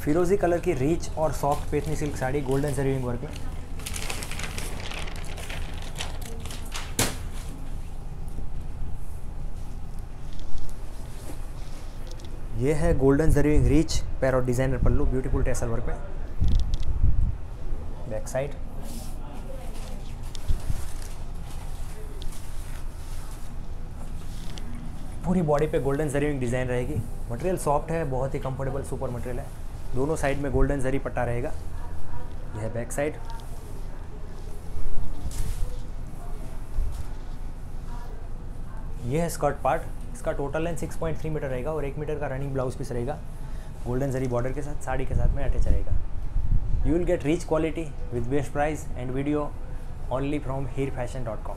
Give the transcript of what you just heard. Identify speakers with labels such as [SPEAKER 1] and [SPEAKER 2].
[SPEAKER 1] फिरोजी कलर की रिच और soft Paithani silk sari golden serving work में ये है गोल्डन जरीविंग रिच, पैर और designer pallu beautiful tassel work में बैक साइड पूरी बॉडी पे गोल्डन जरीविंग डिज़ाइन रहेगी। मटेरियल सॉफ्ट है, बहुत ही कंफर्टेबल सुपर मटेरियल है। दोनों साइड में गोल्डन जरी पट्टा रहेगा। यह बैक साइड। यह है स्कर्ट पार्ट। इसका टोटल लेंथ 6.3 मीटर रहेगा और एक मीटर का रनिंग ब्लाउज पीस रहेगा। गोल्डन जरी बॉर्डर के साथ, साड़ी के साथ में अटैच रहेगा। You will get rich quality with best price and video only from Heer fashion dot com